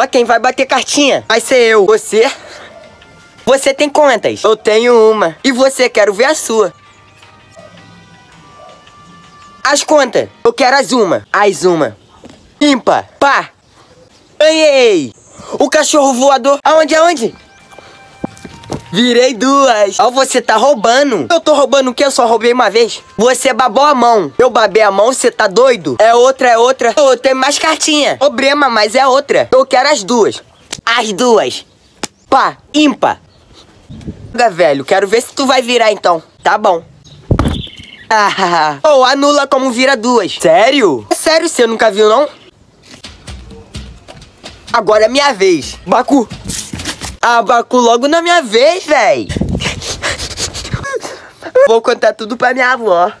Ó, quem vai bater cartinha? Vai ser eu. Você? Você tem quantas? Eu tenho uma. E você? Quero ver a sua. As contas. Eu quero as uma. As uma. Ímpar. Pá. Ganhei. O cachorro voador. Aonde, aonde? Virei duas. Ó, você tá roubando. Eu tô roubando o quê? Eu só roubei uma vez. Você babou a mão. Eu babei a mão, você tá doido? É outra, é outra. Eu tenho mais cartinha. Problema, mas é outra. Eu quero as duas. As duas. Pá, ímpar. Velho, quero ver se tu vai virar então. Tá bom. Ah, oh, anula como vira duas. Sério? É sério, você nunca viu, não? Agora é minha vez. Baku. Baku, logo na minha vez, véi. Vou contar tudo pra minha avó.